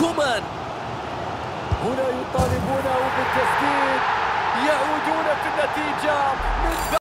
كومان. هنا يطالب